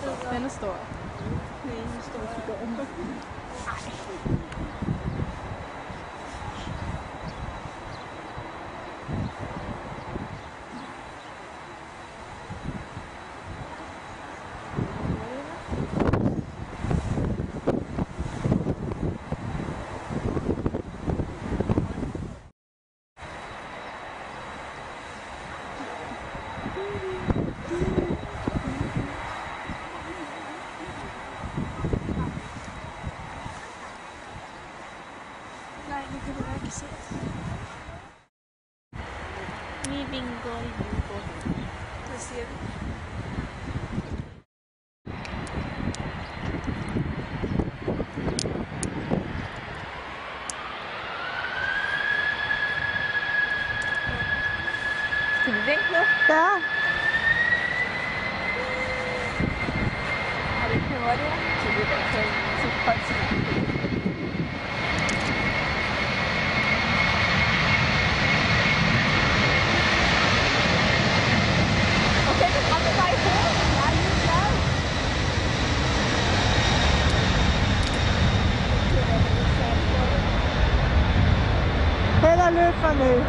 Den är stor. Den är stor. 你 bingo 你 bingo，再见。准备进去了。来。allez, fallait.